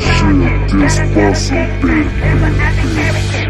shit, this bustle, bitch.